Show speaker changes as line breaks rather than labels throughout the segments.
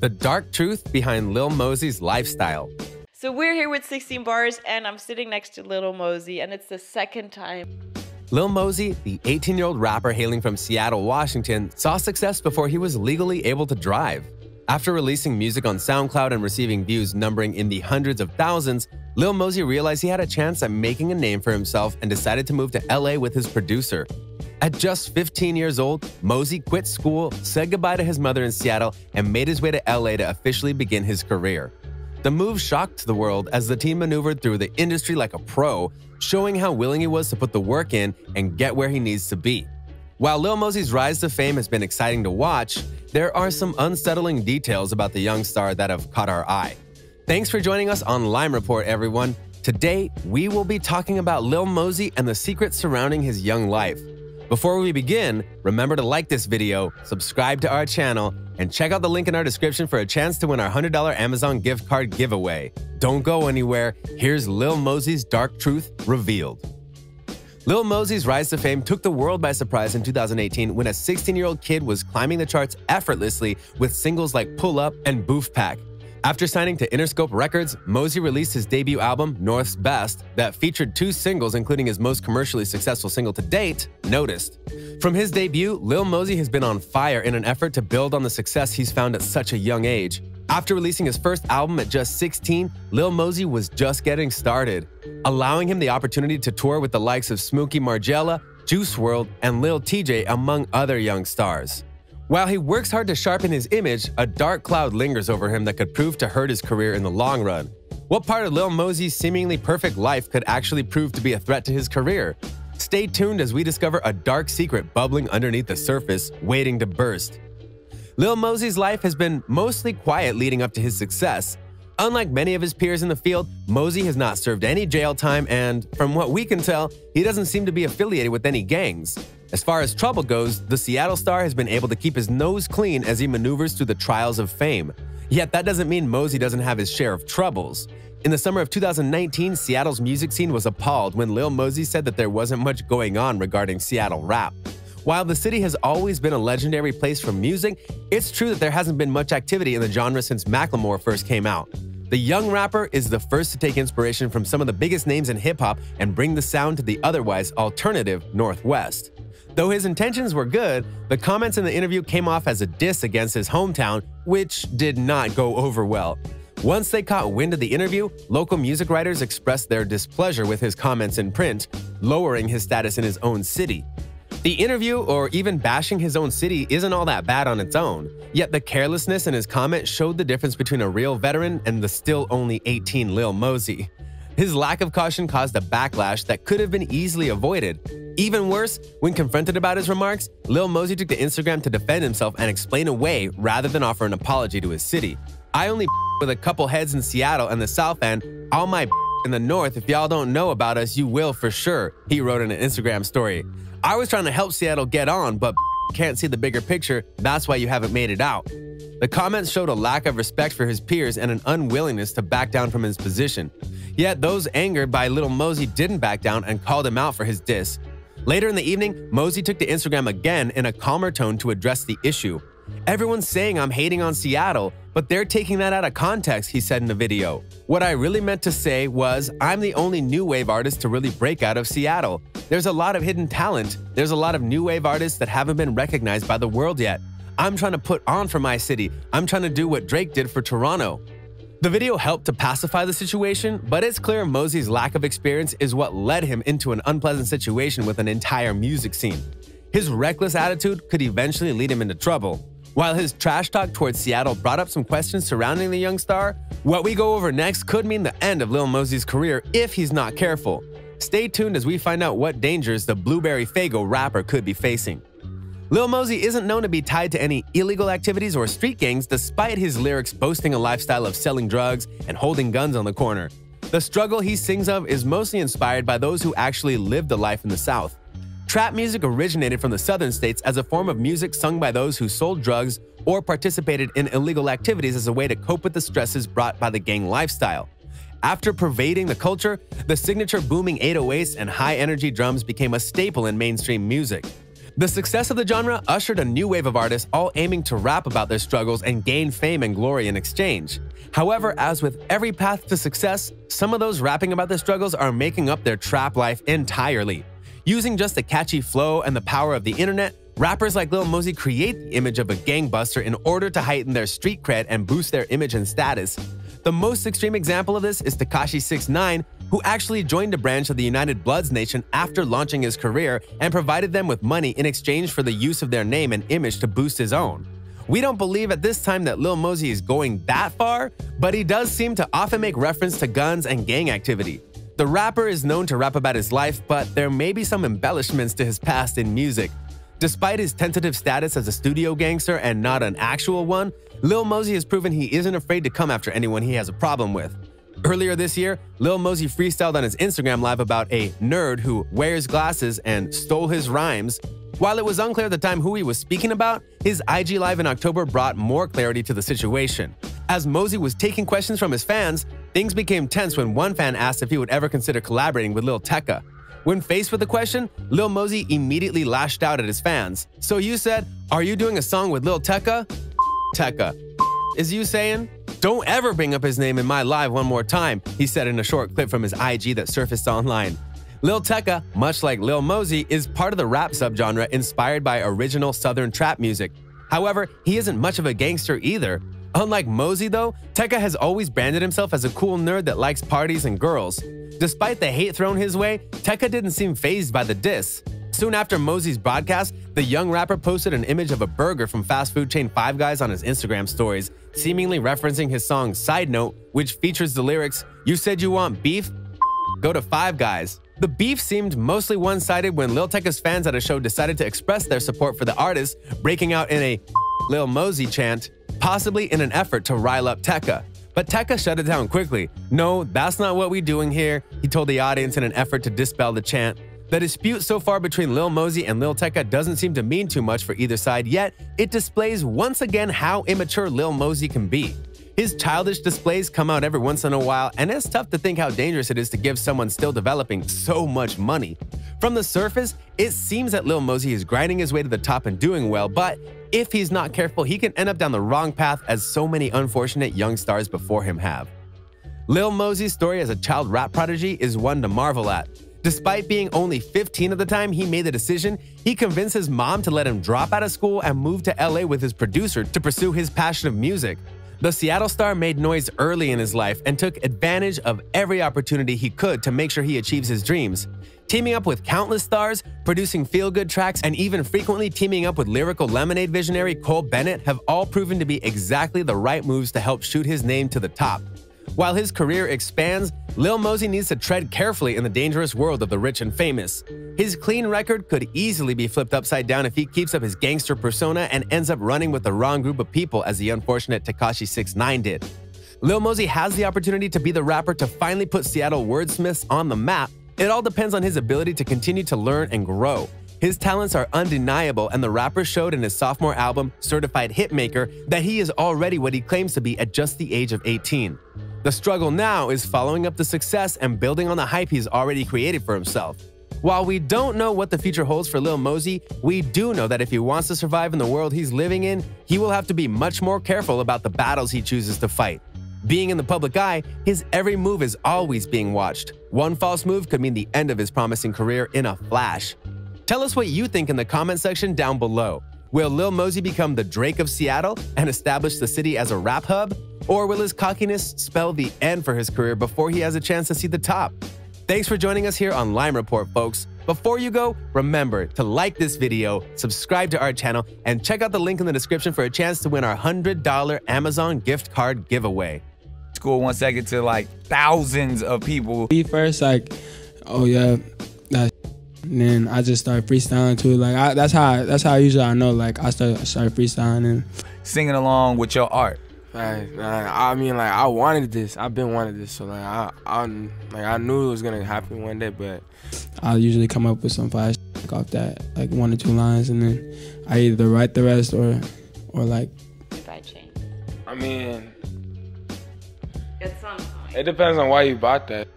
The dark truth behind Lil Mosey's lifestyle.
So we're here with 16 Bars, and I'm sitting next to Lil Mosey, and it's the second time.
Lil Mosey, the 18 year old rapper hailing from Seattle, Washington, saw success before he was legally able to drive. After releasing music on SoundCloud and receiving views numbering in the hundreds of thousands, Lil Mosey realized he had a chance at making a name for himself and decided to move to LA with his producer. At just 15 years old, Mosey quit school, said goodbye to his mother in Seattle, and made his way to LA to officially begin his career. The move shocked the world as the team maneuvered through the industry like a pro, showing how willing he was to put the work in and get where he needs to be. While Lil Mosey's rise to fame has been exciting to watch, there are some unsettling details about the young star that have caught our eye. Thanks for joining us on Lime Report, everyone. Today, we will be talking about Lil Mosey and the secrets surrounding his young life. Before we begin, remember to like this video, subscribe to our channel, and check out the link in our description for a chance to win our $100 Amazon gift card giveaway. Don't go anywhere. Here's Lil Mosey's dark truth revealed. Lil Mosey's rise to fame took the world by surprise in 2018 when a 16 year old kid was climbing the charts effortlessly with singles like Pull Up and Boof Pack. After signing to Interscope Records, Mosey released his debut album, North's Best, that featured two singles, including his most commercially successful single to date, Noticed. From his debut, Lil Mosey has been on fire in an effort to build on the success he's found at such a young age. After releasing his first album at just 16, Lil Mosey was just getting started, allowing him the opportunity to tour with the likes of Smokey Margella, Juice WRLD, and Lil TJay, among other young stars. While he works hard to sharpen his image, a dark cloud lingers over him that could prove to hurt his career in the long run. What part of Lil Mosey's seemingly perfect life could actually prove to be a threat to his career? Stay tuned as we discover a dark secret bubbling underneath the surface, waiting to burst. Lil Mosey's life has been mostly quiet leading up to his success. Unlike many of his peers in the field, Mosey has not served any jail time, and from what we can tell, he doesn't seem to be affiliated with any gangs. As far as trouble goes, the Seattle star has been able to keep his nose clean as he maneuvers through the trials of fame. Yet that doesn't mean Mosey doesn't have his share of troubles. In the summer of 2019, Seattle's music scene was appalled when Lil Mosey said that there wasn't much going on regarding Seattle rap. While the city has always been a legendary place for music, it's true that there hasn't been much activity in the genre since Macklemore first came out. The young rapper is the first to take inspiration from some of the biggest names in hip hop and bring the sound to the otherwise alternative Northwest. Though his intentions were good, the comments in the interview came off as a diss against his hometown, which did not go over well. Once they caught wind of the interview, local music writers expressed their displeasure with his comments in print, lowering his status in his own city. The interview, or even bashing his own city, isn't all that bad on its own. Yet the carelessness in his comment showed the difference between a real veteran and the still only 18 Lil Mosey. His lack of caution caused a backlash that could have been easily avoided. Even worse, when confronted about his remarks, Lil Mosey took to Instagram to defend himself and explain away rather than offer an apology to his city. I only with a couple heads in Seattle and the South End, all my in the North, if y'all don't know about us, you will for sure, he wrote in an Instagram story. I was trying to help Seattle get on, but can't see the bigger picture, that's why you haven't made it out. The comments showed a lack of respect for his peers and an unwillingness to back down from his position. Yet those angered by Little Mosey didn't back down and called him out for his diss. Later in the evening, Mosey took to Instagram again in a calmer tone to address the issue. Everyone's saying I'm hating on Seattle, but they're taking that out of context, he said in the video. What I really meant to say was I'm the only new wave artist to really break out of Seattle. There's a lot of hidden talent. There's a lot of new wave artists that haven't been recognized by the world yet. I'm trying to put on for my city. I'm trying to do what Drake did for Toronto. The video helped to pacify the situation, but it's clear Mosey's lack of experience is what led him into an unpleasant situation with an entire music scene. His reckless attitude could eventually lead him into trouble. While his trash talk towards Seattle brought up some questions surrounding the young star, what we go over next could mean the end of Lil Mosey's career if he's not careful. Stay tuned as we find out what dangers the Blueberry Faygo rapper could be facing. Lil Mosey isn't known to be tied to any illegal activities or street gangs despite his lyrics boasting a lifestyle of selling drugs and holding guns on the corner. The struggle he sings of is mostly inspired by those who actually lived the life in the South. Trap music originated from the southern states as a form of music sung by those who sold drugs or participated in illegal activities as a way to cope with the stresses brought by the gang lifestyle. After pervading the culture, the signature booming 808s and high energy drums became a staple in mainstream music. The success of the genre ushered a new wave of artists all aiming to rap about their struggles and gain fame and glory in exchange. However, as with every path to success, some of those rapping about their struggles are making up their trap life entirely. Using just a catchy flow and the power of the internet, rappers like Lil Mosey create the image of a gangbuster in order to heighten their street cred and boost their image and status. The most extreme example of this is Tekashi 69, who actually joined a branch of the United Bloods Nation after launching his career and provided them with money in exchange for the use of their name and image to boost his own. We don't believe at this time that Lil Mosey is going that far, but he does seem to often make reference to guns and gang activity. The rapper is known to rap about his life, but there may be some embellishments to his past in music. Despite his tentative status as a studio gangster and not an actual one, Lil Mosey has proven he isn't afraid to come after anyone he has a problem with. Earlier this year, Lil Mosey freestyled on his Instagram live about a nerd who wears glasses and stole his rhymes. While it was unclear at the time who he was speaking about, his IG live in October brought more clarity to the situation. As Mosey was taking questions from his fans, things became tense when one fan asked if he would ever consider collaborating with Lil Tecca. When faced with the question, Lil Mosey immediately lashed out at his fans. So you said, Are you doing a song with Lil Tecca? Tecca. Is you saying? Don't ever bring up his name in my live one more time, he said in a short clip from his IG that surfaced online. Lil Tecca, much like Lil Mosey, is part of the rap subgenre inspired by original Southern trap music. However, he isn't much of a gangster either. Unlike Mosey, though, Tecca has always branded himself as a cool nerd that likes parties and girls. Despite the hate thrown his way, Tecca didn't seem phased by the diss. Soon after Mosey's broadcast, the young rapper posted an image of a burger from fast food chain Five Guys on his Instagram stories, seemingly referencing his song Side Note, which features the lyrics, You said you want beef? Go to Five Guys. The beef seemed mostly one sided when Lil Tecca's fans at a show decided to express their support for the artist, breaking out in a Lil Mosey chant, possibly in an effort to rile up Tecca. But Tecca shut it down quickly. No, that's not what we're doing here, he told the audience in an effort to dispel the chant. The dispute so far between Lil Mosey and Lil Tecca doesn't seem to mean too much for either side, yet it displays once again how immature Lil Mosey can be. His childish displays come out every once in a while, and it's tough to think how dangerous it is to give someone still developing so much money. From the surface, it seems that Lil Mosey is grinding his way to the top and doing well, but if he's not careful, he can end up down the wrong path as so many unfortunate young stars before him have. Lil Mosey's story as a child rap prodigy is one to marvel at. Despite being only 15 at the time he made the decision, he convinced his mom to let him drop out of school and move to LA with his producer to pursue his passion of music. The Seattle star made noise early in his life and took advantage of every opportunity he could to make sure he achieves his dreams. Teaming up with countless stars, producing feel good tracks, and even frequently teaming up with lyrical lemonade visionary Cole Bennett have all proven to be exactly the right moves to help shoot his name to the top. While his career expands, Lil Mosey needs to tread carefully in the dangerous world of the rich and famous. His clean record could easily be flipped upside down if he keeps up his gangster persona and ends up running with the wrong group of people as the unfortunate Tekashi 69 did. Lil Mosey has the opportunity to be the rapper to finally put Seattle wordsmiths on the map. It all depends on his ability to continue to learn and grow. His talents are undeniable, and the rapper showed in his sophomore album, Certified Hitmaker, that he is already what he claims to be at just the age of 18. The struggle now is following up the success and building on the hype he's already created for himself. While we don't know what the future holds for Lil Mosey, we do know that if he wants to survive in the world he's living in, he will have to be much more careful about the battles he chooses to fight. Being in the public eye, his every move is always being watched. One false move could mean the end of his promising career in a flash. Tell us what you think in the comment section down below. Will Lil Mosey become the Drake of Seattle and establish the city as a rap hub? Or will his cockiness spell the end for his career before he has a chance to see the top? Thanks for joining us here on Lime Report, folks. Before you go, remember to like this video, subscribe to our channel, and check out the link in the description for a chance to win our $100 Amazon gift card giveaway.
School one second to like thousands of people.
Me first, like, oh yeah, that. And then I just start freestyling too. Like I, that's how I, that's how usually I know. Like I start I start freestyling and
singing along with your art.
Like, I mean, like I wanted this. I've been wanted this, so like I, I, like I knew it was gonna happen one day. But
I usually come up with some fire like, off that, like one or two lines, and then I either write the rest or, or like.
Goodbye, chain.
I mean,
at some point.
It depends on why you bought that.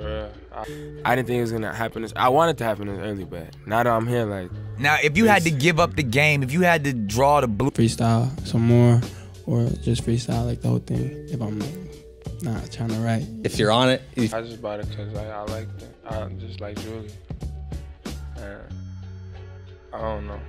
For. I, I didn't think it was gonna happen. This, I wanted to happen this early, but now that I'm here, like
Now, if you had to give up the game, if you had to draw the blue,
freestyle some more, or just freestyle like the whole thing. If I'm not trying to write.
If you're on it, if
I just bought it because I, I like it. I just like Julie. And I don't know.